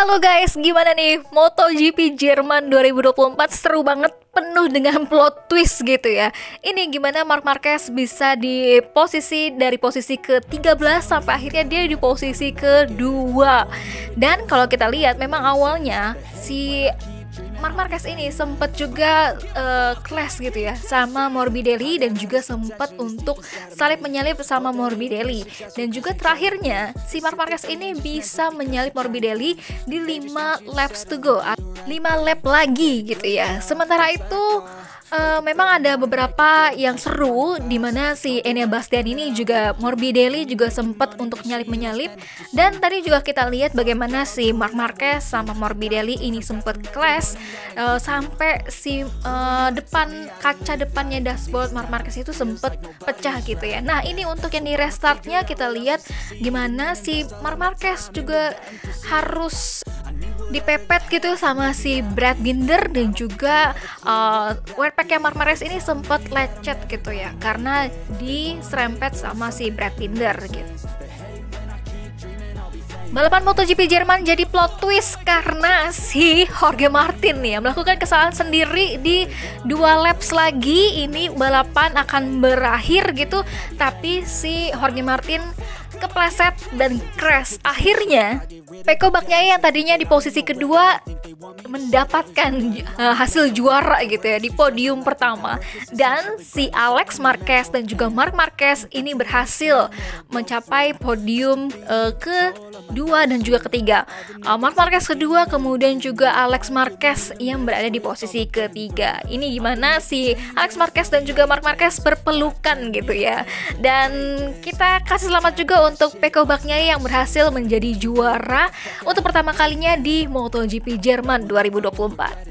Halo guys, gimana nih MotoGP Jerman 2024 seru banget penuh dengan plot twist gitu ya. Ini gimana Mark Marquez bisa di posisi dari posisi ke-13 sampai akhirnya dia di posisi kedua. Dan kalau kita lihat memang awalnya si Mark Marquez ini sempat juga uh, clash gitu ya sama Morbidelli dan juga sempat untuk salib menyalip sama Morbidelli. Dan juga terakhirnya si Mark Marquez ini bisa menyalip Morbidelli di 5 laps to go 5 lap lagi gitu ya. Sementara itu uh, memang ada beberapa yang seru di mana si Enya Bastian ini juga Morbidelli juga sempat untuk nyalip-menyalip dan tadi juga kita lihat bagaimana si Mark Marquez sama Morbidelli ini sempat clash uh, sampai si uh, depan kaca depannya dashboard Mark Marquez itu sempat pecah gitu ya. Nah, ini untuk yang di restartnya kita lihat gimana si Mark Marquez juga harus dipepet gitu sama si Brad Binder dan juga uh, wetpacknya Mark Marquez ini sempat lecet gitu ya karena diserempet sama si Brad Binder gitu. Balapan MotoGP Jerman jadi plot twist karena si Jorge Martin nih melakukan kesalahan sendiri di dua laps lagi ini balapan akan berakhir gitu tapi si Jorge Martin kepleset dan crash. Akhirnya, Peko Baknyai yang tadinya di posisi kedua mendapatkan uh, hasil juara gitu ya di podium pertama dan si Alex Marquez dan juga Mark Marquez ini berhasil mencapai podium uh, kedua dan juga ketiga. Uh, Mark Marquez kedua kemudian juga Alex Marquez yang berada di posisi ketiga. Ini gimana si Alex Marquez dan juga Mark Marquez berpelukan gitu ya. Dan kita kasih selamat juga untuk Peko Baknyai yang berhasil menjadi juara untuk pertama kalinya di MotoGP Jerman 2024.